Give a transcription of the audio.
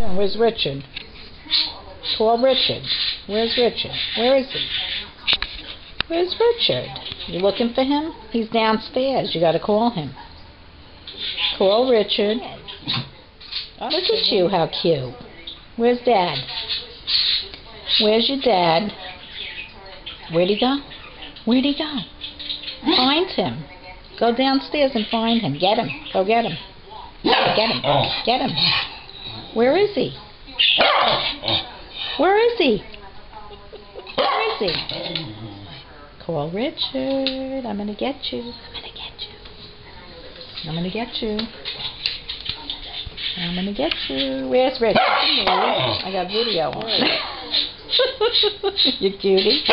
Yeah, where's Richard? Call Richard. Where's Richard? Where is he? Where's Richard? You looking for him? He's downstairs. You gotta call him. Call Richard. Oh, look at you, how cute. Where's Dad? Where's your dad? Where'd he go? Where'd he go? Find him. Go downstairs and find him. Get him. Go get him. Get him. Oh. Get him. Where is he? Where is he? Where is he? Call Richard. I'm gonna get you. I'm gonna get you. I'm gonna get you. I'm gonna get you. Where's Richard? I got video on. you cutie.